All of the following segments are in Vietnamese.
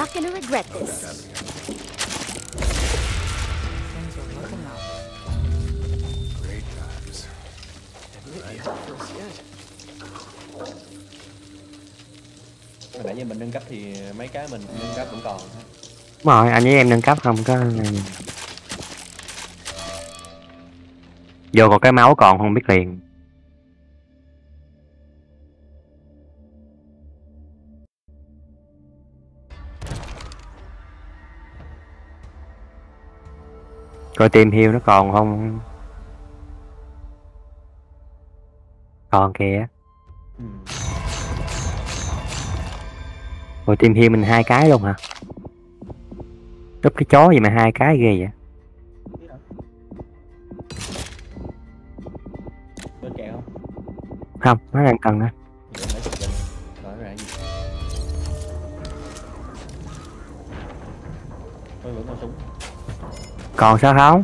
not gonna regret this. Things are looking up. Great times. hồi nãy giờ mình nâng cấp thì mấy cái mình nâng cấp vẫn còn ha. Đúng rồi anh với em nâng cấp không có vô còn cái máu còn không biết liền coi tìm hiêu nó còn không? Còn kìa. Ừ. rồi tìm hiêu mình hai cái luôn hả? Đúp cái chó gì mà hai cái ghê vậy? Bên kẹo không? Không nó đang cần gì? Tôi vẫn còn súng còn sao không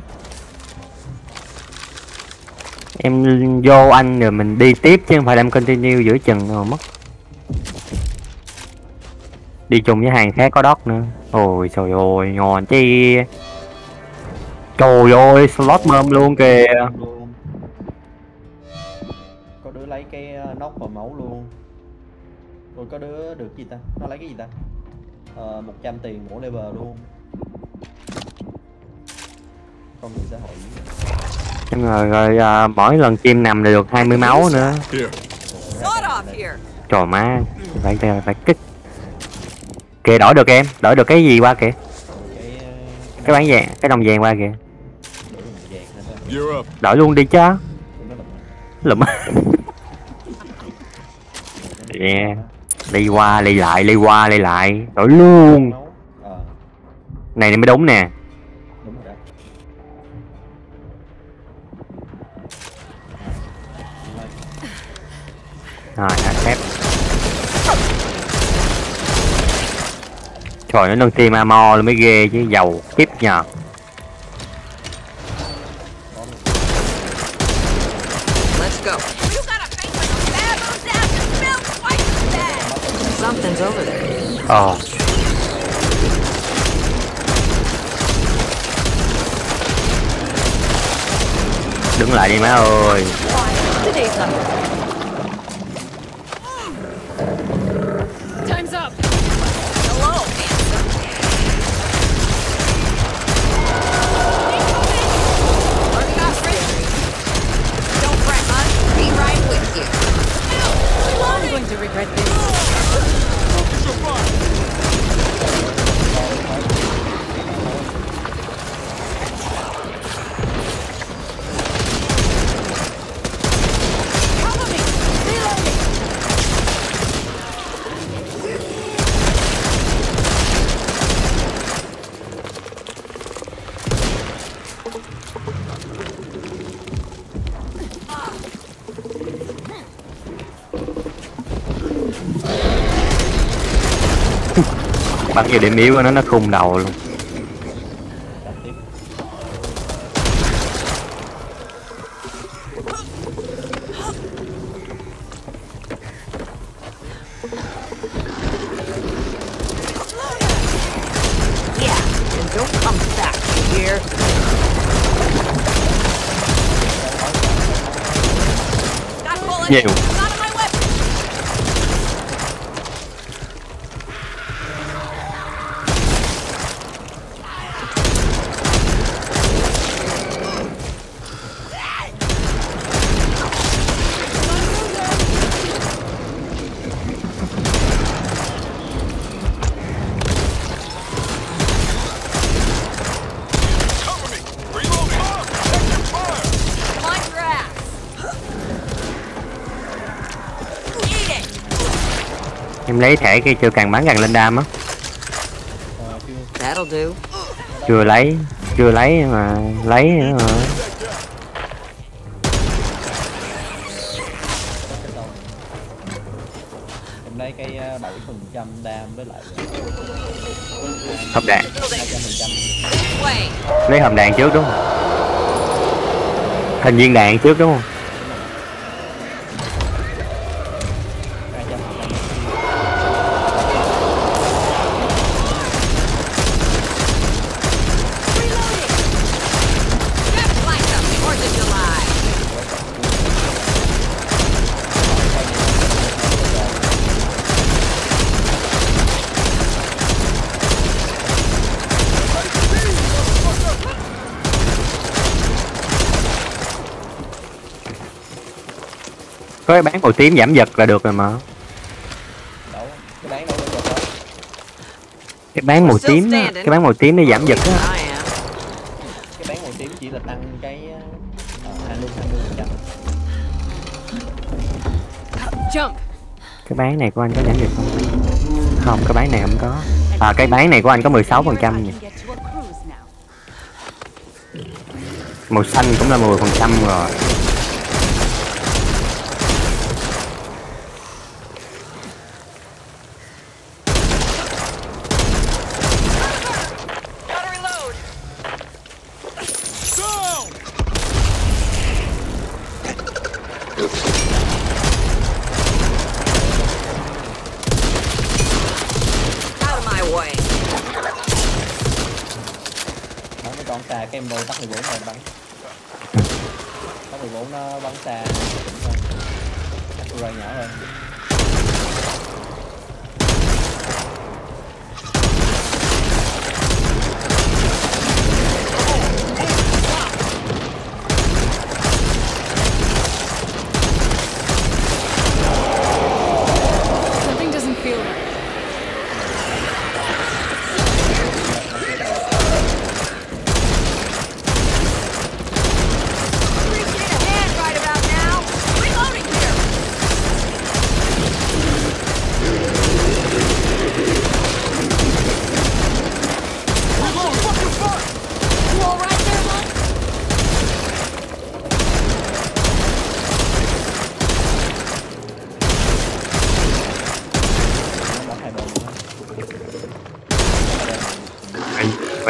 em vô anh rồi mình đi tiếp chứ không phải làm continue giữa chừng rồi mất. Đi chung với hàng khác có đất nữa. Ôi trời ơi ngon chi. Trời ơi slot bơm luôn kìa. Có đứa lấy cái ờ, nóc và mẫu luôn. Rồi có đứa được gì ta? Nó lấy cái gì ta? Ờ, 100 tiền mỗi level luôn con người xã hội nhưng rồi, rồi à, mỗi lần chim nằm là được 20 máu nữa. Trời má phải phải, phải kích. Kìa đổi được em đổi được cái gì qua kìa? Cái cái bán vàng cái đồng vàng qua kìa. Đổi luôn đi chứ. Lụm. Yeah. đi qua đi lại đi qua đi lại. Đổi luôn. Ờ. Này mới đúng nè rồi accept trời nó nâng tim amo mới ghê chứ giàu tiếp nhờ Let's go. You gotta face like a baboon's ass and smell twice as bad. Something's over there. ồ đứng lại đi má ơi bắn vào điểm yếu của nó nó khung đầu luôn. Em lấy thẻ kia chưa càng bắn càng lên đam á. Ờ, chưa That'll do. chưa lấy chưa lấy mà lấy nữa mà. Em lấy cái ờ, bảy phần trăm đam với lại hộp đạn. lấy hộp đạn trước đúng không? Hình viên đạn trước đúng không có cái bán màu tím giảm giật là được rồi mà. Đâu cái bán đâu được cái bán màu tím á, cái bán màu tím để giảm giật á. Cái bán màu tím chỉ là tăng cái ờ, hai mươi hai mươi phần trăm. Jump. cái bán này của anh có giảm giật không? Không cái bán này không có. À cái bán này của anh có 16 phần trăm nhỉ màu xanh cũng là 10 phần trăm rồi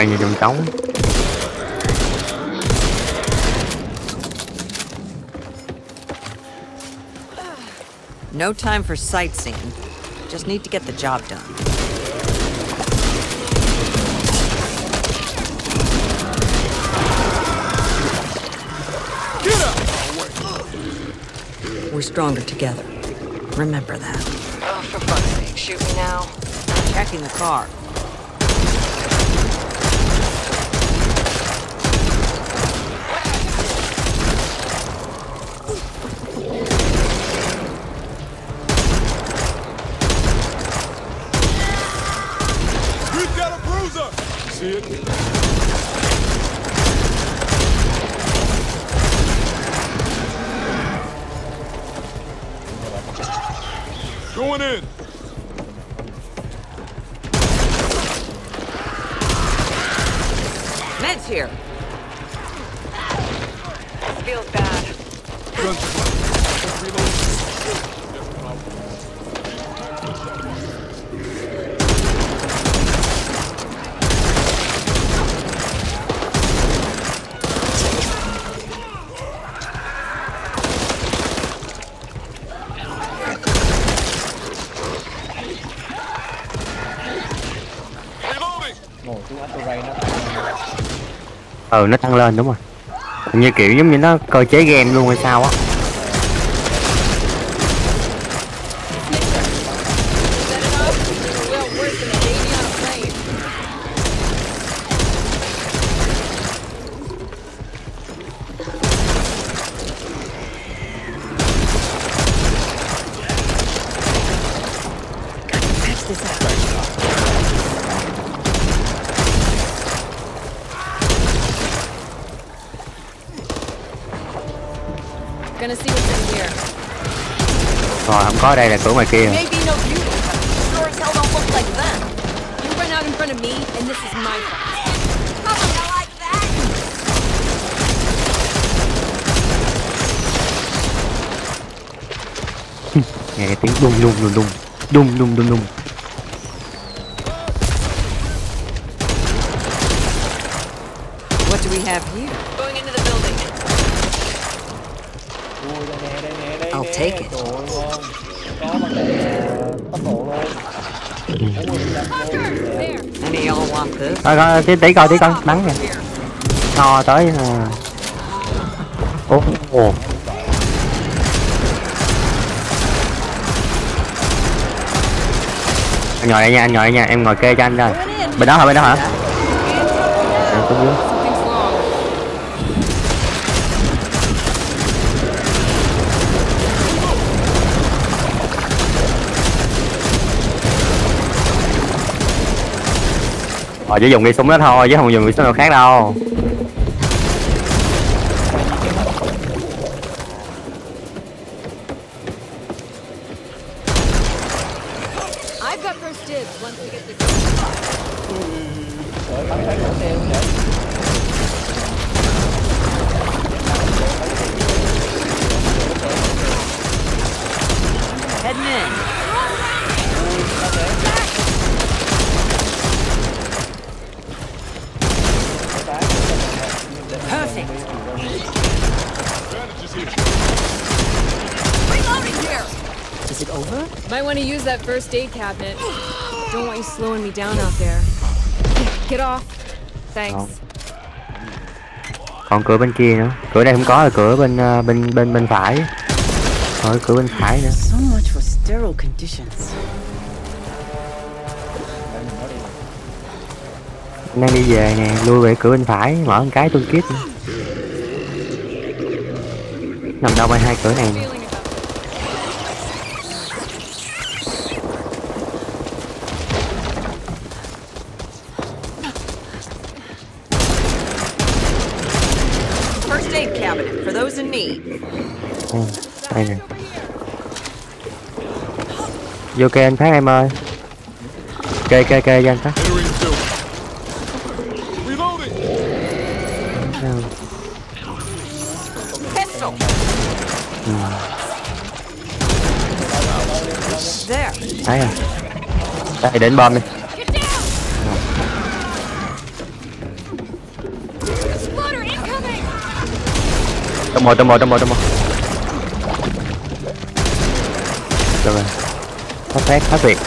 quay quay như trong trống No time for sightseeing. Just need to get the job done. Get out of my way! We're stronger together. Remember that. Oh, for fuck's sake, shoot me now. Checking the car. See it? Going in! Meds here. Ừ nó tăng lên, đúng rồi. Hình như kiểu giống như nó cơ chế game luôn hay sao á. Có ở đây là cửa ngoài kia. Nghe cái tiếng đùng đùng đùng đùng. Đùng đùng đùng đùng coi coi tí tí coi tí coi bắn kìa to ờ, tới à. ủa? Ồ. Anh ngồi đây nha anh ngồi đây nha em ngồi kê cho anh rồi bên đó hả bên đó hả? À, Ờ chỉ dùng cây súng đó thôi, chứ không dùng cây súng nào khác đâu. First aid cabinet. Don't want you slowing me down out there. Get off. Thanks. còn cửa bên kia nữa cửa đây không có là cửa bên ờ, bên bên bên phải thôi cửa bên phải nữa So much for sterile conditions. Đang đi về nè lui về cửa bên phải mở một cái toolkit nữa. nằm đâu bên hai cửa này nè đây nè. Vô kê anh phát em ơi. Kê kê kê cho anh phát. Entering the thấy rồi đây đến bom đi. Trong một trong một trong một trong một phát phát phát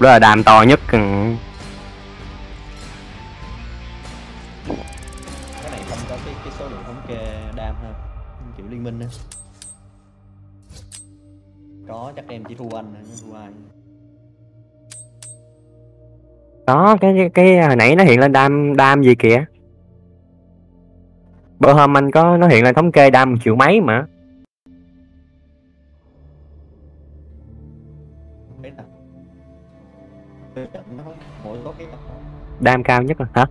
cây đó là đam to nhất. Cái này không có cái, cái số lượng thống kê đam ha. Kiểu liên minh á. Có chắc em chỉ thua anh chứ thu thua ai. Đó cái cái- cái hồi nãy nó hiện lên đam đam gì kìa. Bữa hôm anh có nó hiện lên thống kê đam một triệu mấy mà. Đam cao nhất rồi hả?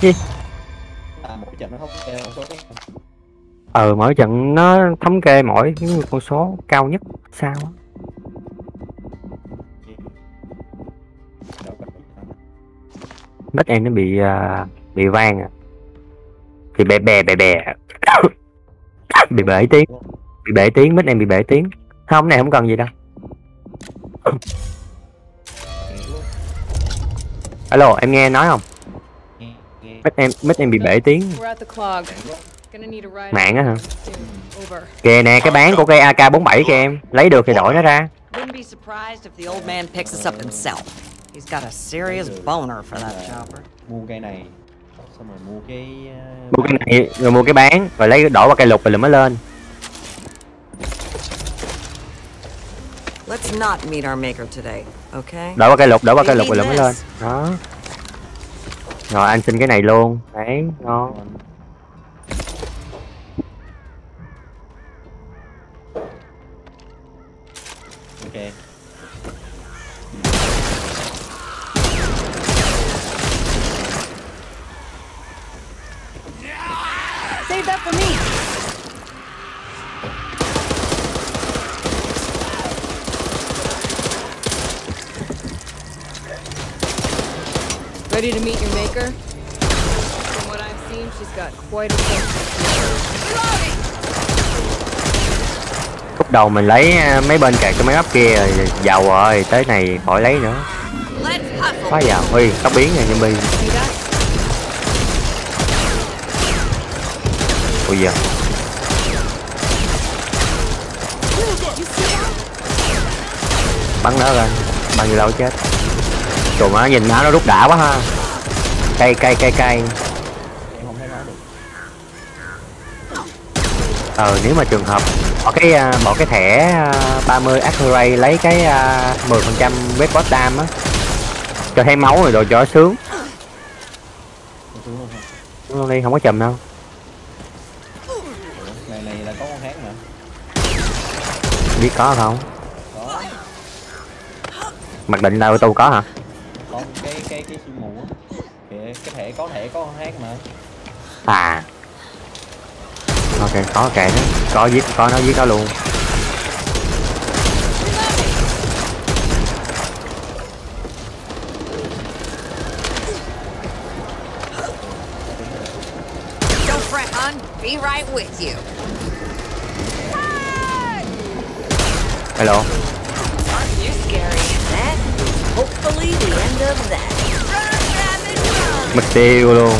Gì? à mỗi trận nó không số cái ờ mỗi trận nó thống kê mỗi cái con số cao nhất sao á? Mất em nó bị à, bị vang à. Bị bè bè bè bè. Bị bể tiếng. Bị bể tiếng mất em bị bể tiếng. Không này không cần gì đâu alo em nghe nói không? Mất em mất em bị bể tiếng. Mạng á hả? kìa nè cái bán của cây ak 47 kìa em. Lấy được thì đổi nó ra. He's got a serious boner for that chopper. mua cây này. Xong rồi mua cái mua cái này rồi mua cái bán rồi lấy đổi qua cây lục rồi mới lên Let's not meet our maker today, okay? đổi qua cây lục đổi qua cây lục rồi mới lên. Đó. Rồi anh xin cái này luôn. Đấy ngon. Còn Ready to meet your maker? From what I've seen, she's got quite a Lúc đầu mình lấy à, mấy bên kẹt cho mấy ấp kia rồi giàu rồi, tới này khỏi lấy nữa. Quá giàu, ui, tóc biến rồi zombie Ui giời Bắn nó ra, bao nhiêu lâu chết? Trời má nhìn nó nó rút đã quá ha. Cay cay cay cay. Ờ nếu mà trường hợp bỏ cái à, bỏ cái thẻ à, 30 accurate lấy cái à, 10 phần trăm red bot dam á. Cho thấy máu rồi đồ cho sướng. Xuống luôn đi không có chùm đâu. Này này là có con hát mà biết có không? Có mặc định đâu tôi có hả có cái cái cái sương mù á Kìa, cái thẻ có thẻ có con hát mà à ok có kệ nó có giết có nó giết nó luôn Don't fret, hon. Be right with you. hello Aren't you scary? That is hopefully the end of that. mất tiêu luôn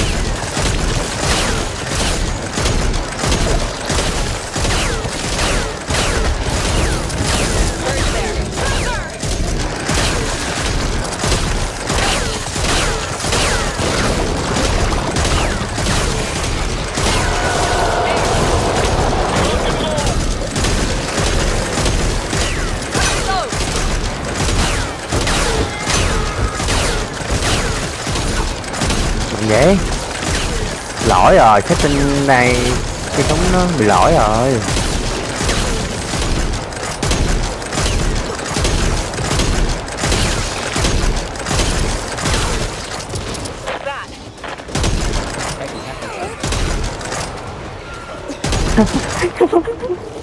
lỗi rồi setting này cái súng nó bị lỗi rồi.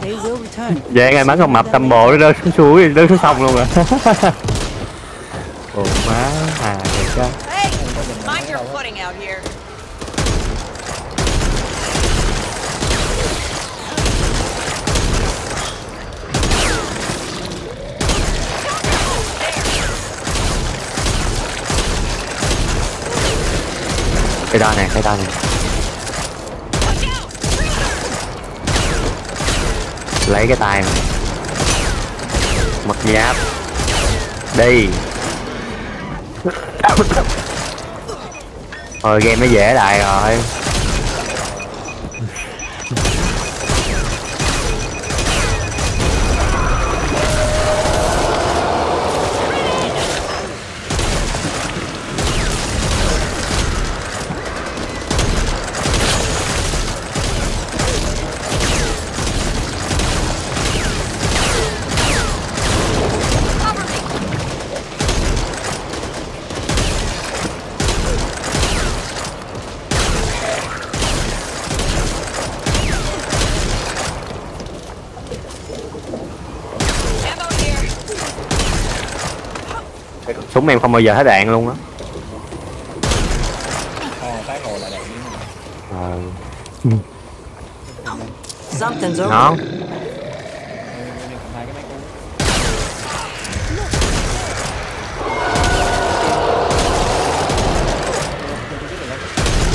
Cái vậy ngày bắn con mập tầm bộ nó rơi xuống suối rơi xuống sông luôn rồi cái đa này, cái đa này. Lấy cái tay mà mặc giáp. Đi. Thôi game nó dễ lại rồi. Không bao giờ hết đạn luôn á ờ ngon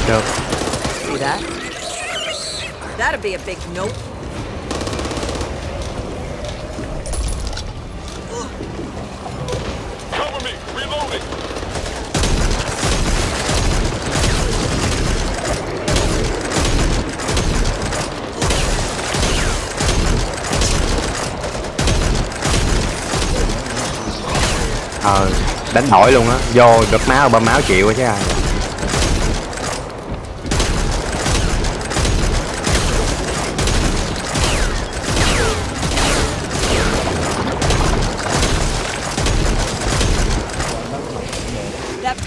được See that? That'd be a big nope. Ờ đánh đổi luôn á. Vô đập máu bơm máu chịu chứ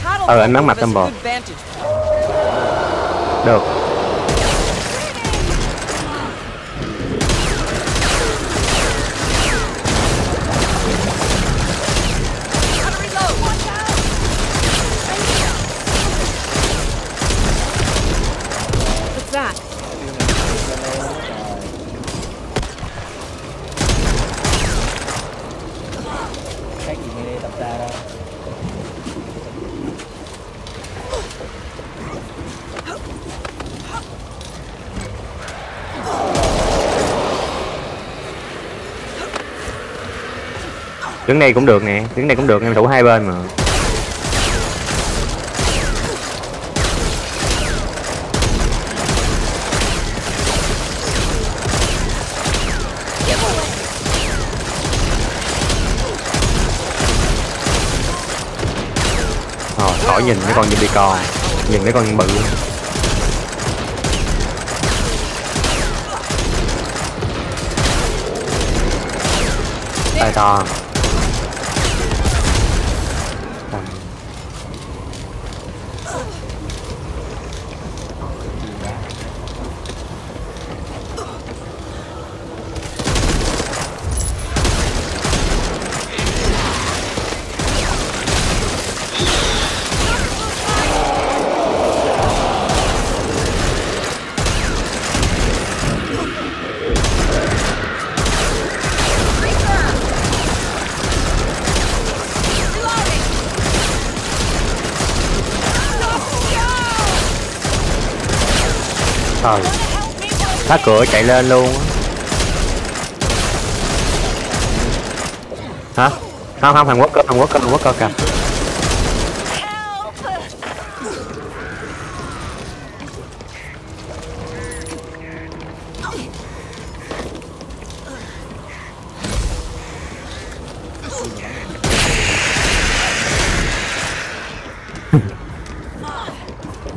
paddle Ờ, anh will mặt give us đứng đây cũng được nè đứng đây cũng được, em thủ hai bên mà. Rồi khỏi nhìn mấy con như đi con nhìn mấy con bự. Tay to. Phá cửa chạy lên luôn Hả? Không không, thằng quốc cơ, thằng quốc cơ, thằng quốc cơ kìa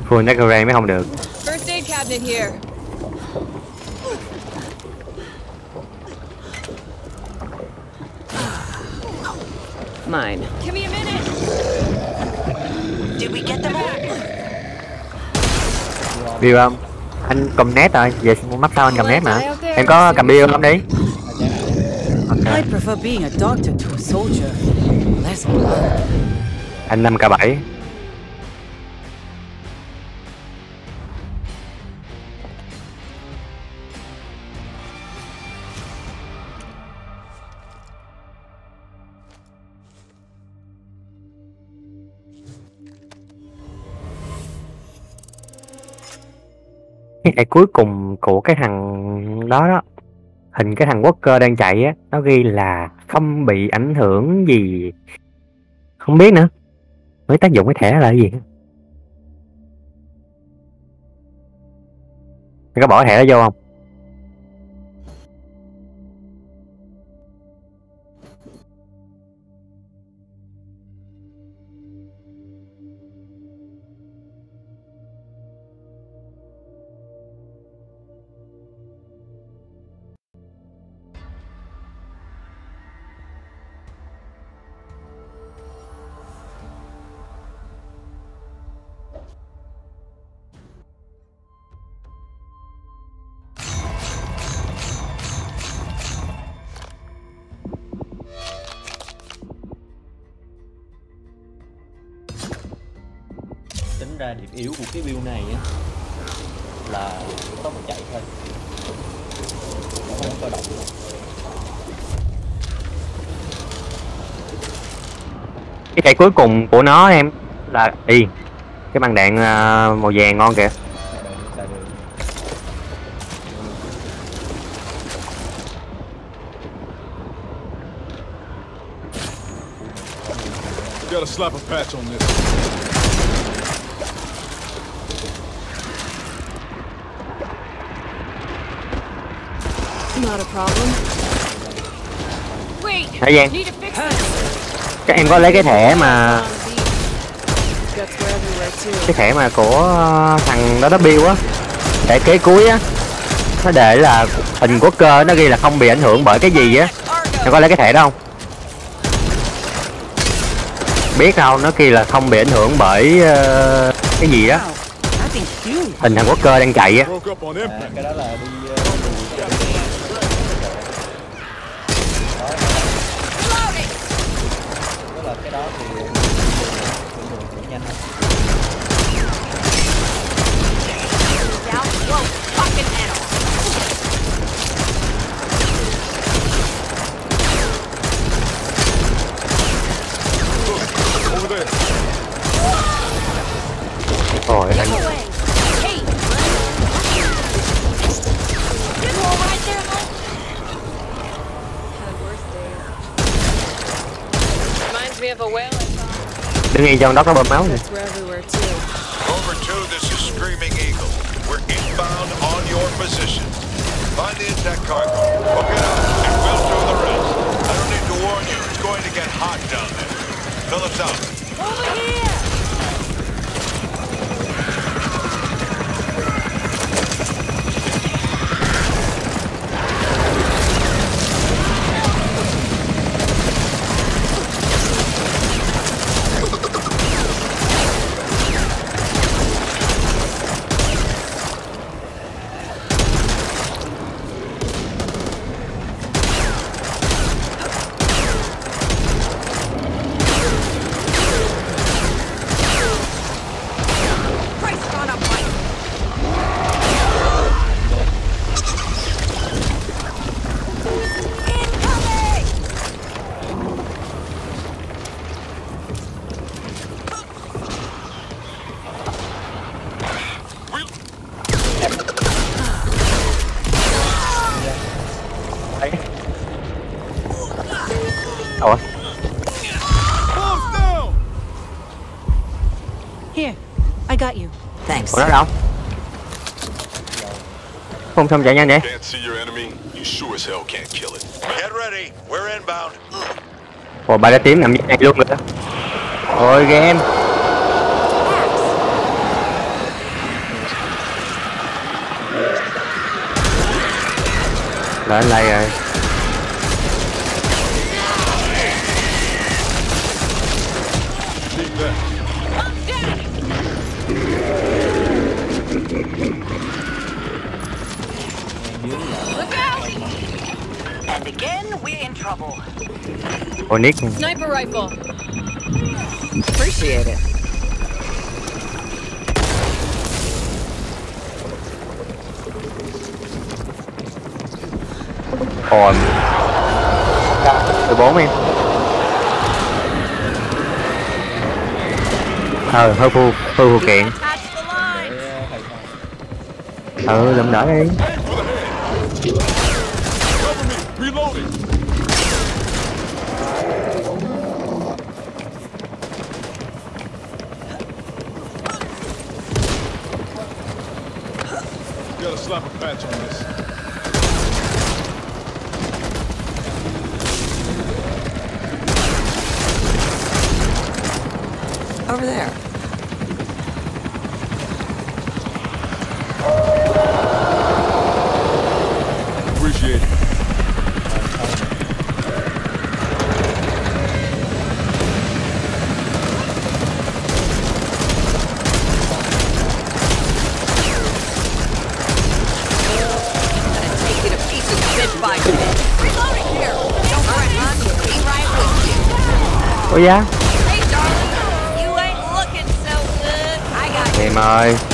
Full Necroran mới không được First aid cabinet here. Mine. Give me a minute. Did we get them all? Bill không? Anh cầm nét rồi, về mắt sau anh cầm nét mà Em có cầm Bill không đi? Ok, I prefer being a doctor to a soldier. Less blood. anh 5k7 cái cái cuối cùng của cái thằng đó đó, hình cái thằng quốc cơ đang chạy á, nó ghi là không bị ảnh hưởng gì. Không biết nữa. Mới tác dụng cái thẻ là cái gì? Mày có bỏ thẻ đó vô không? Ra điểm yếu của cái build này á là tốc chạy thôi không có động cái thẻ cuối cùng của nó em là y cái băng đạn à, màu vàng ngon kìa. Gotta slap a patch on this. Not a problem. Wait. Thời gian Need to fix this. các em có lấy cái thẻ mà cái thẻ mà của thằng đó đó bill á. Thẻ kế cuối á. Nó để là hình của cơ nó ghi là không bị ảnh hưởng bởi cái gì á. Em có lấy cái thẻ đó không? Biết đâu nó ghi là không bị ảnh hưởng bởi ờ, cái gì á. Hình thằng quốc cơ đang chạy á. À, con đó có bơm máu nè We're everywhere too. Over 2, this is Screaming Eagle. We're inbound on your position. Find the intact cargo. Hook it up, and we'll do the rest. I don't need to warn you, it's going to get hot down there. Phillips out. Down! Here, I got you. Thanks. ủa nó đâu không xong chạy nhanh vậy Can't see your enemy? You sure as hell can't kill it. Get ready, we're inbound. ủa bà đã tím nằm dưới này luôn rồi đó ôi game lên đây rồi nick Sniper rifle. Appreciate it. còn. Mười bốn em. Ờ hơi phu phu phụ kiện ừ lụm đỡ đi Gotta slap a patch on this. Over there. Da Hey, darling. You ain't looking so good. I got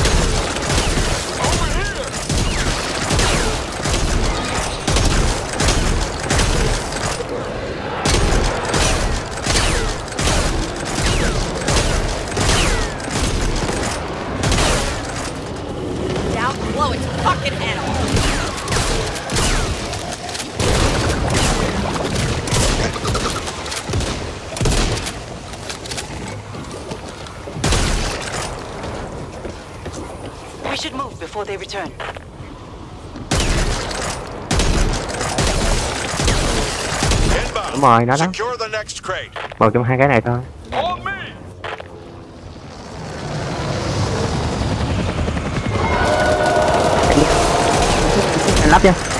đúng rồi nó đó. Một trong hai cái này thôi. Lắp chưa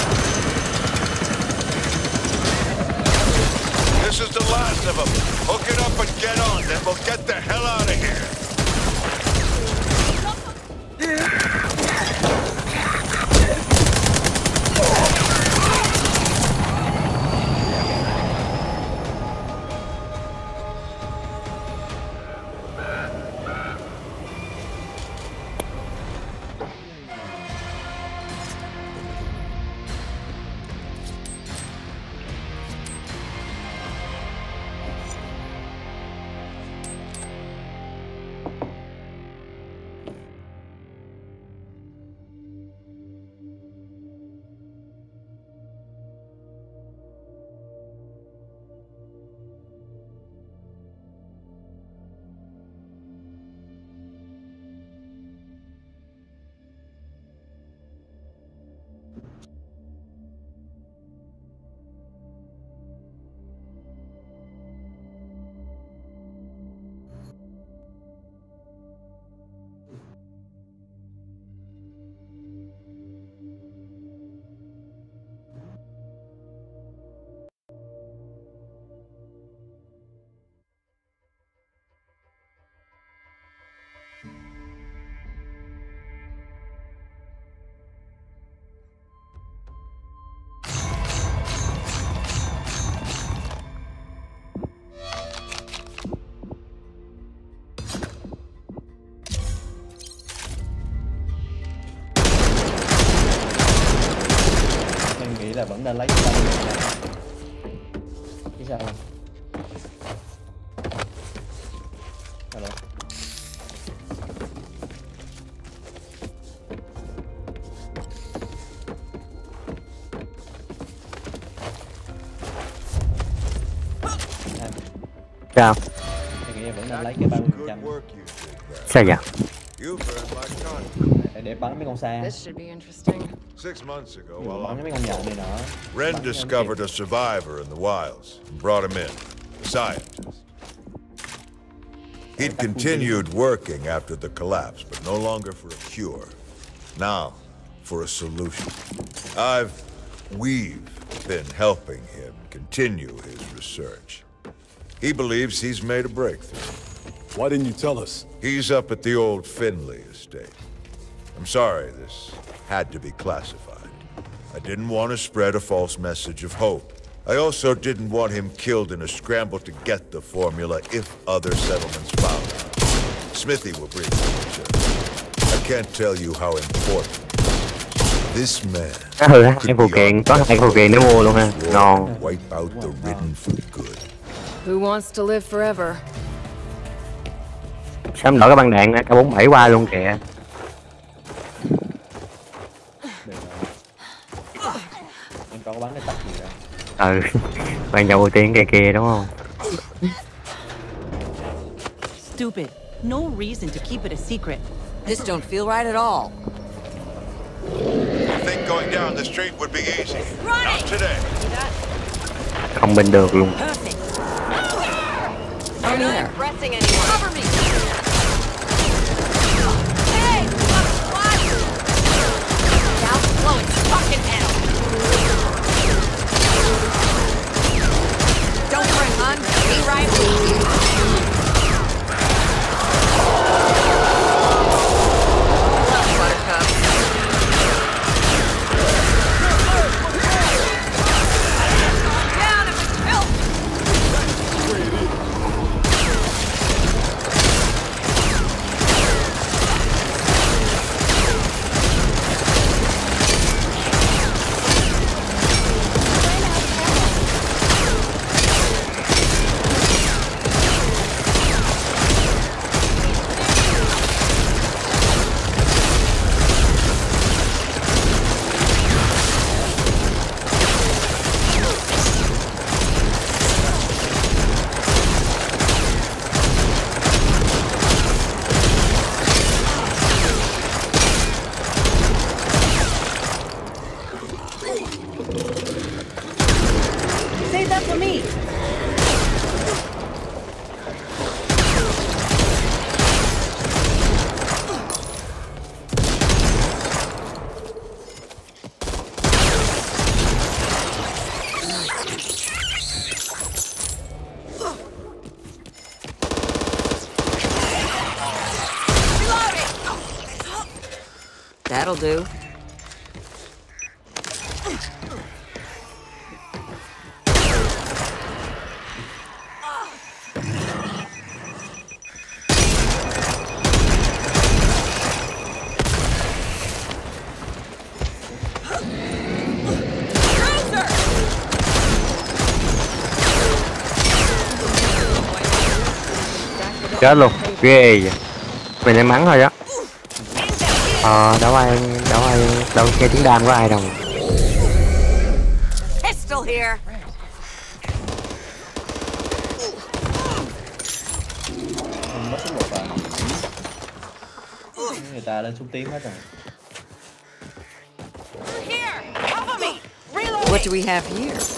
là lấy cái chứ sao? Không Alo. sao there. sao vậy? Để, để bắn mấy con xa This should be interesting. Six months ago, while bắn on mấy con nhộng này nọ Ren bắn cho nó discovered a survivor in the wilds and brought him in. A scientist. He'd continued working after the collapse, but no longer for a cure. Now, for a solution. I've... We've been helping him continue his research. He believes he's made a breakthrough. Why didn't you tell us? He's up at the old Finley estate. I'm sorry, this had to be classified. I didn't want to spread a false message of hope. I also didn't want him killed in a scramble to get the formula if other settlements found it. Smithy will bring the picture. I can't tell you how important this man nó hư hai could phụ be kiện our có hai phụ kiện để mua luôn ha war ngon Wipe out the ridden for good. Who wants to live forever? sao em đổi cái băng đạn k 47 qua luôn kìa ừ trọng ưu tiên kia kia đúng không Stupid. No reason to keep it a secret. This don't feel right at all. You think going down the street would be easy? Not today. không bên được luôn here. Cover me! Hey! What? Don't worry, hon. Be right with you. Chết luôn. Ghê vậy. Mình may mắn thôi đó ờ đâu ai đâu ai đâu nghe tiếng đam của ai đâu. Người ta lên xuống tím hết rồi! What do we have here?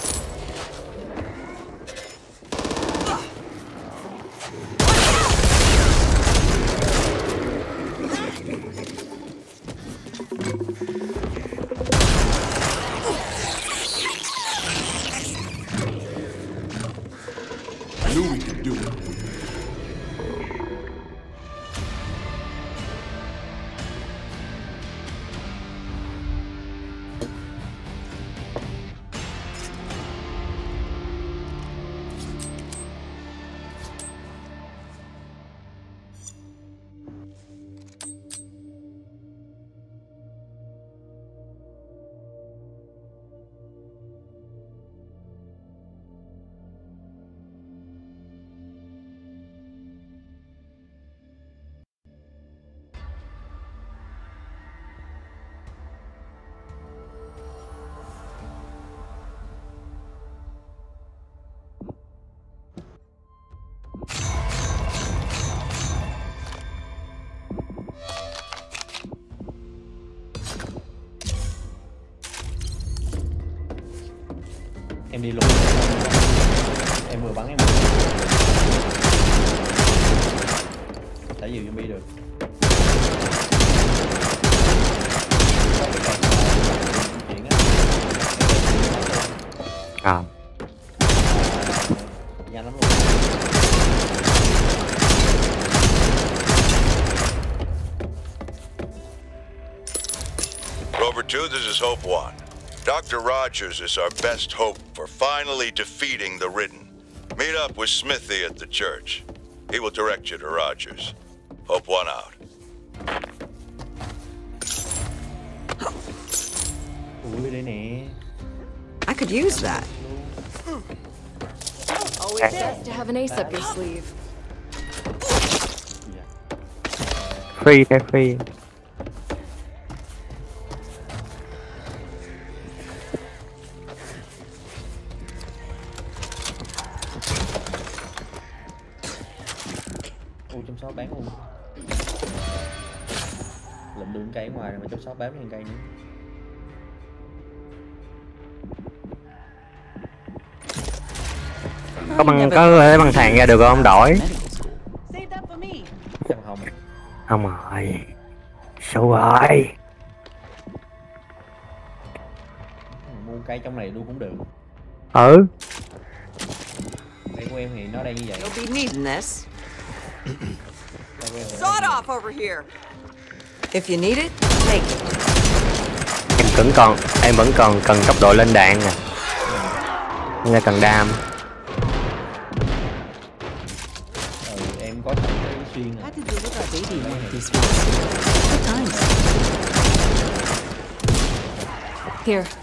À, nhanh lắm luôn Rover 2, this is Hope 1. Dr. Rogers is our best hope for finally defeating the Ridden. Meet up with Smithy at the church. He will direct you to Rogers. Hope 1 out. ui đây nè I could use that. Always best to have an ace up your sleeve. Dạ. free theo free u chăm sóc bán luôn lượm đường cây ở ngoài rồi mà chăm sóc bám trên cây nữa có bằng có lấy bằng thang ra được không? Đổi. Không không rồi. Xấu rồi. Mua cây trong này luôn cũng được. Ừ. Cây của em thì nó đang như vậy. Sawed off over here. If you need it, take it. em vẫn còn em vẫn còn cần tốc độ lên đạn nè. Là cần đam these weeks. Good times. Here.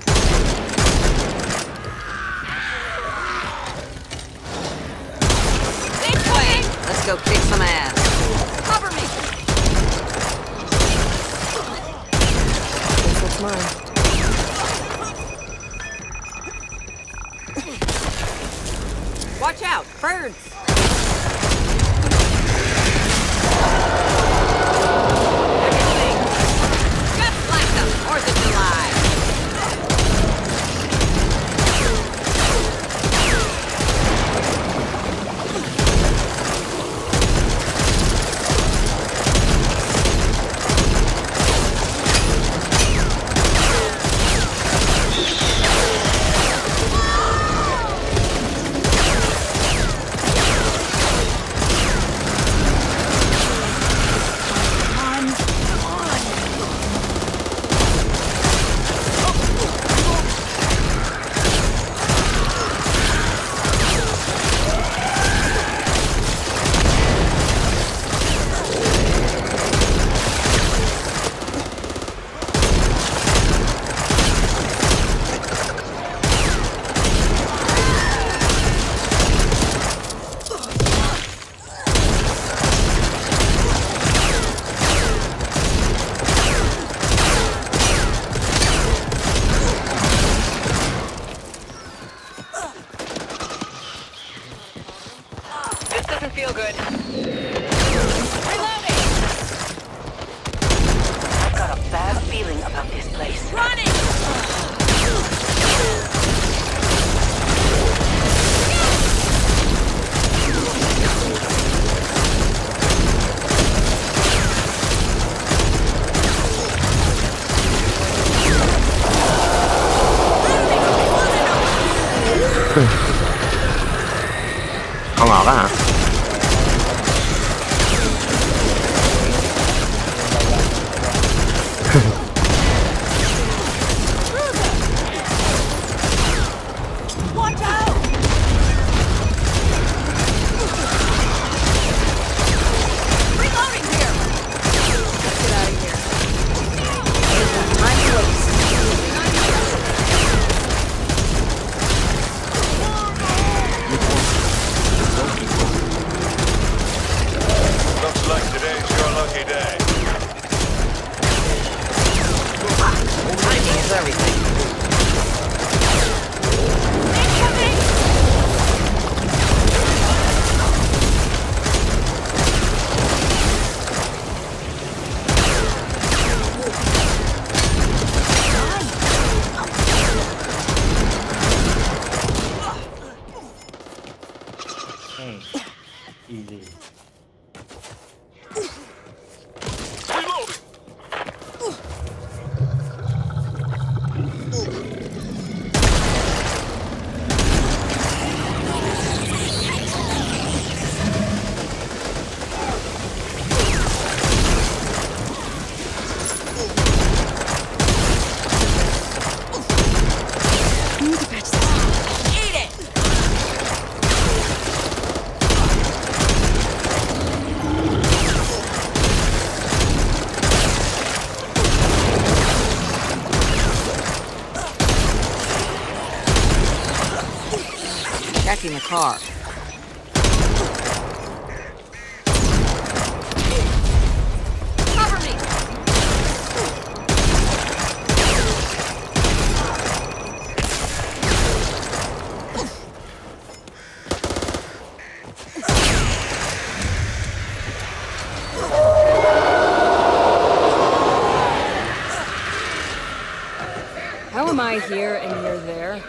Here and you're there?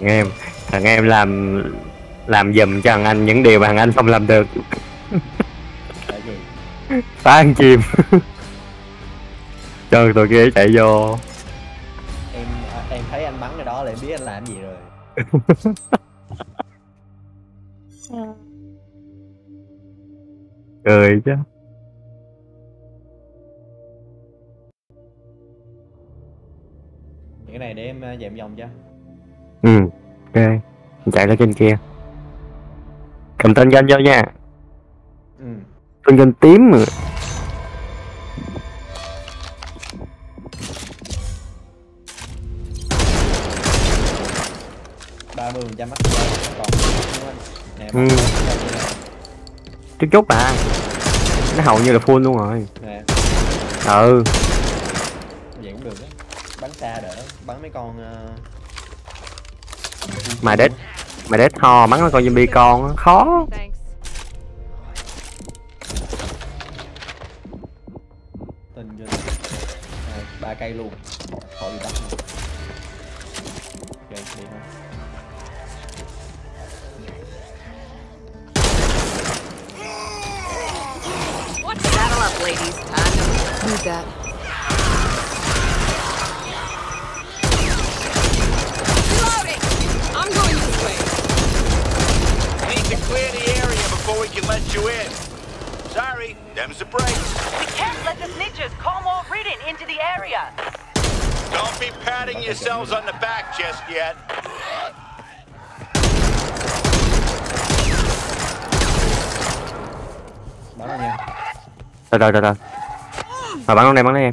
Thằng em thằng em làm làm giùm cho thằng anh những điều mà thằng anh không làm được. Phá ăn chim. Cho tụi kia chạy vô. Em à, em thấy anh bắn cái đó là em biết anh làm gì rồi. Cười chứ này để em à, dẹp vòng cho. Ừ ok. Chạy ra trên kia. Cầm tên cho anh vô nha. Ừ. Tên kênh tím mà. Ba mươi phần trăm mắt còn nè Ừ. chút chút à nó hầu như là full luôn rồi. Nè. Ừ. Vậy cũng được á. Bắn xa đỡ mấy con ờ, mà đết mà đết ho bắn nó con zombie con khó. Tên trên à, ba cây luôn. Khỏi bị bắt luôn. Ok đi thôi Saddle up, ladies. Time to Need that. You in. Sorry, them's the breaks. We can't let the snitches come all ridden into the area. Don't be patting yourselves on the back just yet. bắn nó nha từ từ từ từ mà bắn nó đây bắn nó em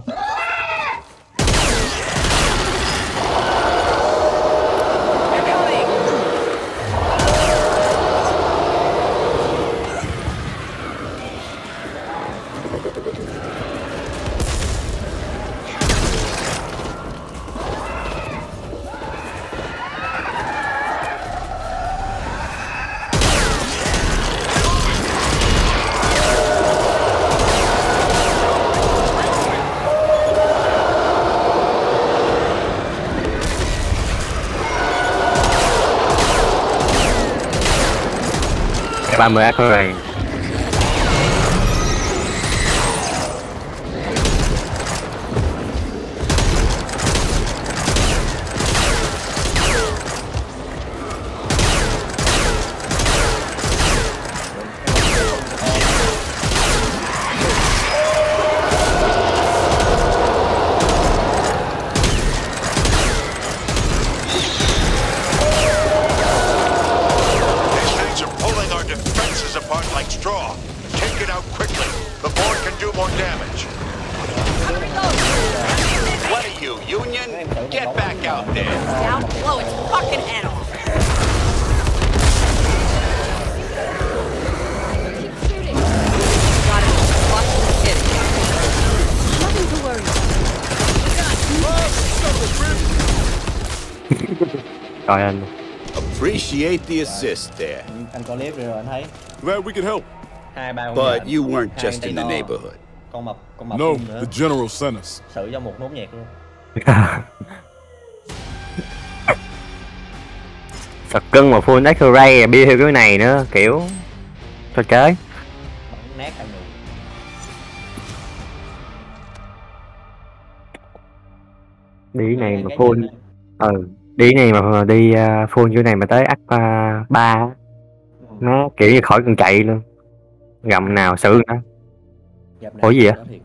ba mươi ác rồi rồi anh Appreciate the assist there. anh, anh có clip rồi anh thấy. Glad we could help. hai ba But you weren't just in the neighborhood. con mập con mập No, the general sent us. xử cho một nốt nhạc luôn. Thật cưng mà full x-ray bia theo cái này nữa kiểu cho chơi nát người đi này mà full ừ đi này mà mà đi uh, full chỗ này mà tới ác uh, ba nó kiểu như khỏi cần chạy luôn. Gầm nào xử nó. Dập Ủa gì vậy?